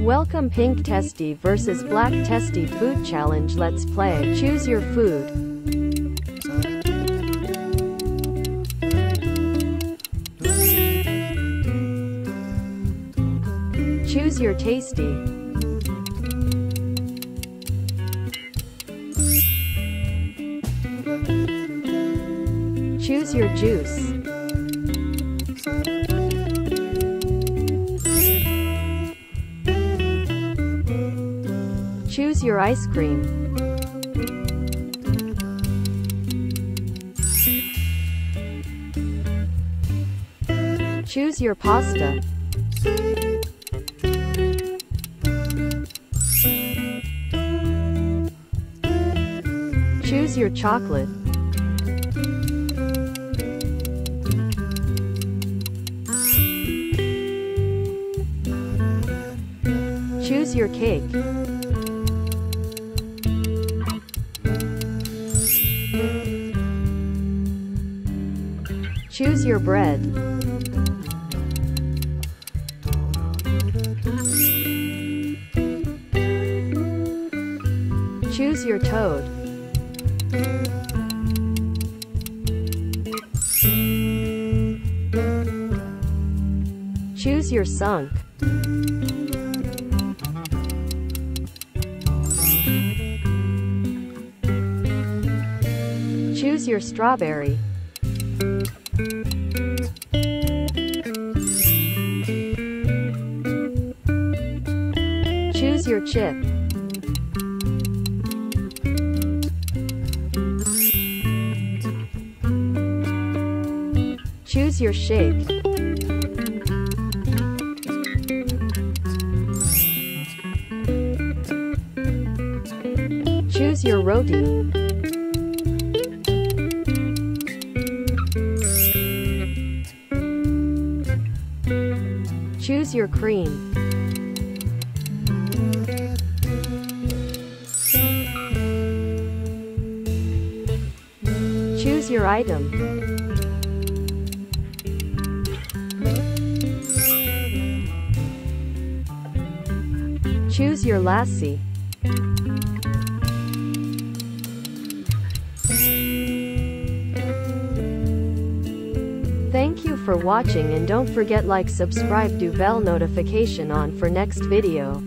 Welcome Pink Testy versus Black Testy Food Challenge Let's play. Choose your food. Choose your tasty. Choose your juice. Choose your ice cream. Choose your pasta. Choose your chocolate. Choose your cake. Choose your bread. Choose your toad. Choose your sunk. Choose your strawberry. Choose your chip. Choose your shake. Choose your roti. Choose your cream. Choose your item. Choose your lassi. Thank you for watching and don't forget like subscribe do bell notification on for next video.